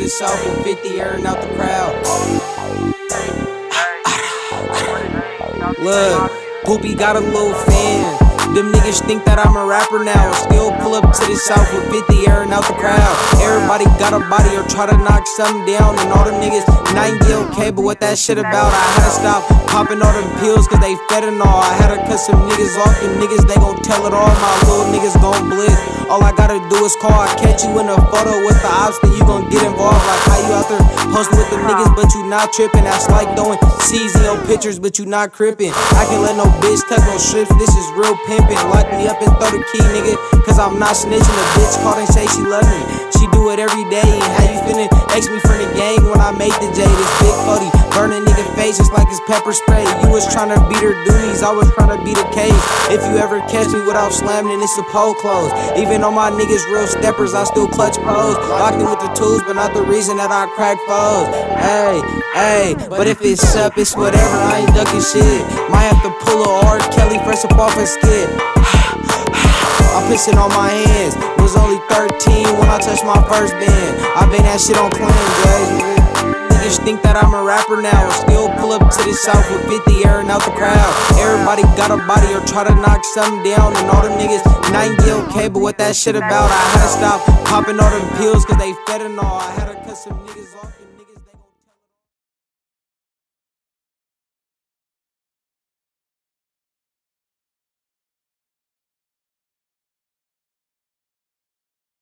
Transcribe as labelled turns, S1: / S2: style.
S1: the south with 50 airing out the crowd. Look, Poopie got a little fan. Them niggas think that I'm a rapper now. Still pull up to the south with 50 airing out the crowd. Everybody got a body or try to knock something down. And all them niggas, 90 okay, but what that shit about? I had to stop popping all them pills cause they fed and all. I had to cut some niggas off. Them niggas, they gon' tell it all. My little niggas gon'. All I gotta do is call. I catch you in a photo with the ops, then you gon' get involved. Like how you out there posting with the niggas, but you not tripping. That's like throwing C's in pictures, but you not crippin'. I can let no bitch tuck no strips. This is real pimp pimpin'. Lock me up and throw the key, nigga. Cause I'm not snitching. A bitch called and say she love me. Do it every day. How you feelin'? X me from the game when I make the J. This big 40 burning nigga face just like it's pepper spray. You was tryna beat her duties, I was tryna beat the case. If you ever catch me without slamming, it's a pole close. Even on my niggas real steppers, I still clutch pros. Locked in with the tools, but not the reason that I crack foes. Hey, hey, but if it's up, it's whatever. I ain't ducking shit. Might have to pull a R. Kelly fresh up off a skid. Pissing on my hands. Was only 13 when I touched my first band. I been that shit on clean, guys. Niggas think that I'm a rapper now. Still pull up to the south with 50 airing out the crowd. Everybody got a body or try to knock something down. And all them niggas, 90 okay, but what that shit about? I had to stop popping all them pills cause they fed and all. I had to cut some niggas off.